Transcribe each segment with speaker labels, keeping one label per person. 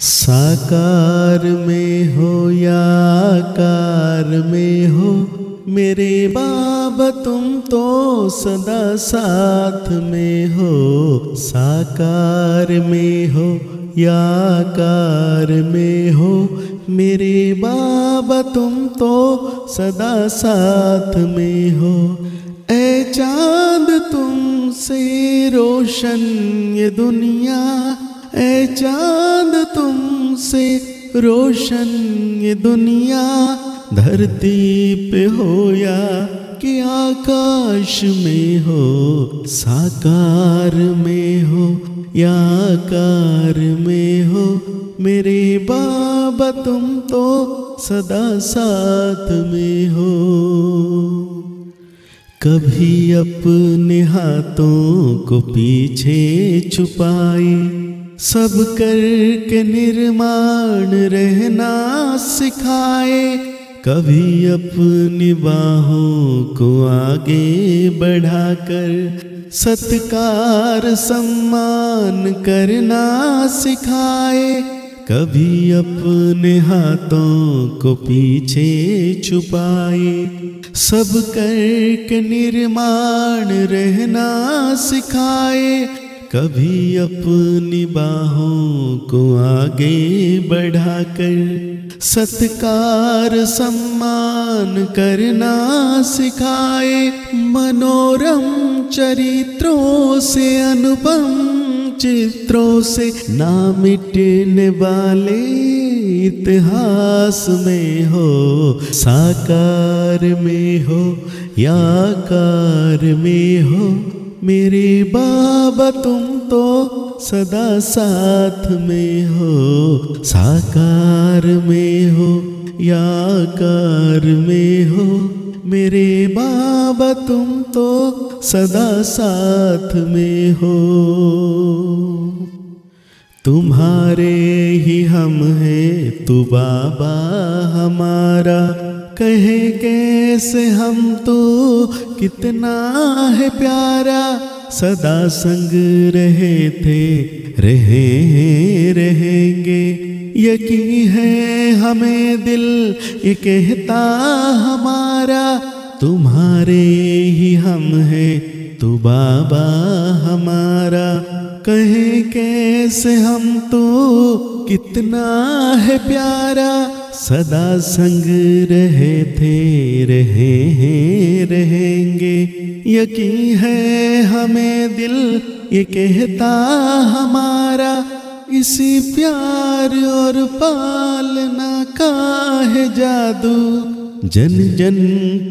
Speaker 1: साकार में हो या आकार में हो, मेरे बाबा तुम तो सदा साथ में हो। साकार में हो या आकार में हो, मेरे बाबा तुम तो सदा साथ में हो। ए चाँद तुमसे रोशन ये दुनिया ए चाँद तुमसे रोशन ये दुनिया धरती पे हो या कि आकाश में हो, साकार में हो या आकार में हो, मेरे बाबा तुम तो सदा साथ में हो। कभी अपने हाथों को पीछे छुपाए सब करके निर्माण रहना सिखाए, कभी अपनी बाहों को आगे बढ़ाकर सत्कार सम्मान करना सिखाए, कभी अपने हाथों को पीछे छुपाए, सब करके निर्माण रहना सिखाए कभी अपनी बाहों को आगे बढ़ाकर सत्कार, सम्मान करना सिखाए, मनोरम चरित्रों से, अनुपम चित्रों से, ना मिटने वाले इतिहास में हो, साकार में हो या कार में हो। मेरे बाबा तुम तो सदा साथ में हो, साकार में हो या कार में हो। मेरे बाबा तुम तो सदा साथ में हो। तुम्हारे ही हम हैं, तू बाबा हमारा। कहे कैसे हम तो कितना है प्यारा, सदा संग रहे थे, रहे, रहेंगे। यकीन है हमें दिल, ये कहता हमारा, तुम्हारे ही हम हैं, तू बाबा हमारा। कहे कैसे हम तो कितना है प्यारा सदा संग रहे थे, रहे हैं, रहेंगे। यकीन है हमें दिल, ये कहता हमारा, इसी प्यार और पालना का है जादू। जन जन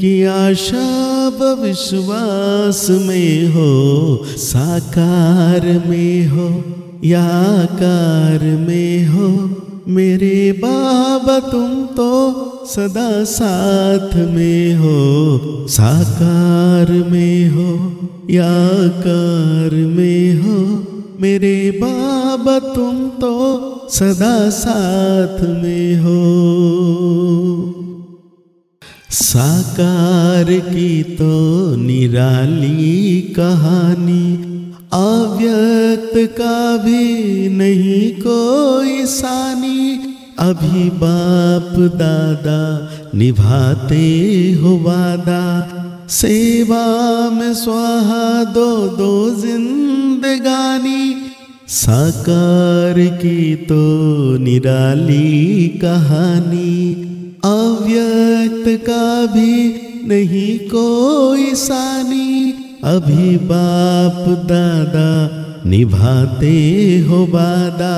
Speaker 1: की आशा विश्वास में हो, साकार में हो, या कार में हो। मेरे बाबा तुम तो सदा साथ में हो, साकार में हो या कार में हो। मेरे बाबा तुम तो सदा साथ में हो। साकार की तो निराली कहानी अव्यक्त का भी नहीं कोई सानी। अभी बाप दादा निभाते हो वादा। सेवा में स्वाहा दो दो जिंदगानी। साकार की तो निराली कहानी। अव्यक्त का भी नहीं कोई सानी। अभी बाप दादा निभाते हो वादा।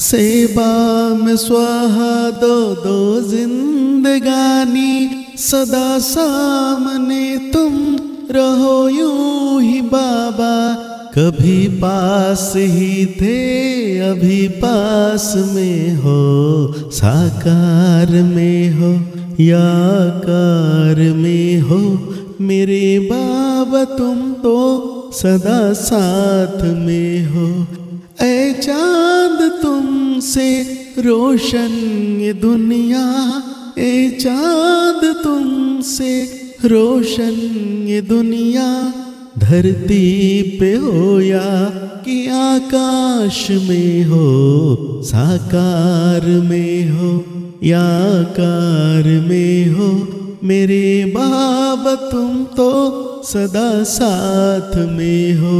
Speaker 1: सेवा में स्वाहा दो दो जिंदगानी। सदा सामने तुम रहो यूँ ही बाबा। कभी पास ही थे, अभी पास में हो। साकार में हो, या कार में हो। मेरे बाबा तुम तो सदा साथ में हो। ऐ चाँद तुमसे रोशन ये दुनिया ए चाँद तुमसे रोशन ये दुनिया। धरती पे हो या कि आकाश में हो, साकार में हो या कार में हो मेरे बाबा तुम तो सदा साथ में हो।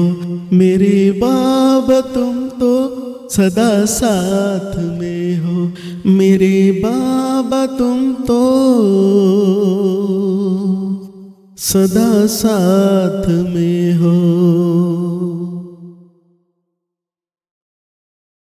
Speaker 1: मेरे बाबा तुम तो सदा साथ में हो। मेरे बाबा तुम तो सदा साथ में हो।